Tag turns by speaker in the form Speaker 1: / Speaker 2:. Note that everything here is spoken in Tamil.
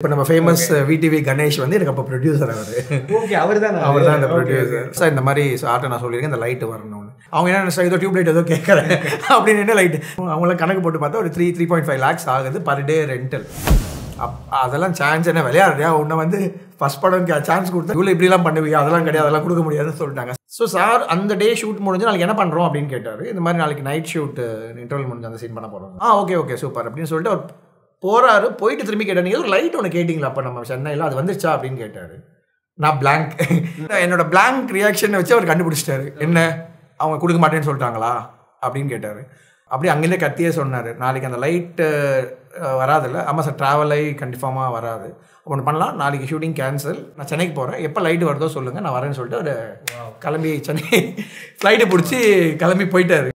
Speaker 1: இப்போ நம்ம ஃபேமஸ் விடிவி கணேஷ் வந்து எனக்கு அப்போ ப்ரொடியூசர் அவர்.
Speaker 2: ஓகே அவர் தான்
Speaker 1: அவர் தான் இந்த ப்ரொடியூசர் சார் இந்த மாதிரி சார்ட்ட நான் சொல்லியிருக்கேன் இந்த லைட்டு வரணும்னு. அவங்க என்ன சார் ஏதோ டியூப் லைட் ஏதோ கேட்குறேன் அப்படின்னு என்ன லைட் அவங்களாம் கணக்கு போட்டு பார்த்தா ஒரு three three point five lakhs ஆகுது பர் டே ரெண்டல் அப் அதெல்லாம் சான்ஸ் என்ன? விளையாடுறியா? உன்னை வந்து ஃபஸ்ட் படம் சான்ஸ் கொடுத்தா இவ்வளோ இப்படிலாம் பண்ணுவீங்க அதெல்லாம் கிடையாது அதெல்லாம் கொடுக்க முடியாதுன்னு சொல்லிட்டாங்க. ஸோ சார் அந்த டே ஷூட் முடிஞ்சு நாளைக்கு என்ன பண்ணுறோம் அப்படின்னு கேட்டார். இந்த மாதிரி நாளைக்கு நைட் ஷூட் இன்டர்வல் முடிஞ்சு அந்த சீன் பண்ண போகிறோம் ஆ ஓகே ஓகே சூப்பர் அப்படின்னு சொல்லிட்டு போறாரு போயிட்டு திரும்பி கேட்டார். நீங்கள் ஒரு லைட் ஒன்று கேட்டிங்களா? அப்போ நம்ம சென்னையில் அது வந்துருச்சா? அப்படின்னு கேட்டார். நான் blank. என்னோட blank ரியாக்ஷனை வச்சு அவர் கண்டுபிடிச்சிட்டாரு. என்ன? அவங்க கொடுக்க மாட்டேன்னு சொல்லிட்டாங்களா? அப்படின்னு கேட்டார். அப்படி அங்கேருந்தே கத்தியே சொன்னார். நாளைக்கு அந்த லைட்டு வராதுல்ல? ஆமாம் சார் ட்ராவல் கன்ஃபார்மாக வராது. ஒன்று பண்ணலாம். நாளைக்கு ஷூட்டிங் கேன்சல் நான் சென்னைக்கு போகிறேன் எப்போ லைட்டு வருதோ சொல்லுங்கள் நான் வரேன்னு சொல்லிட்டு அவர் கிளம்பி சென்னை ஃப்ளைட்டு பிடிச்சி கிளம்பி போயிட்டாரு.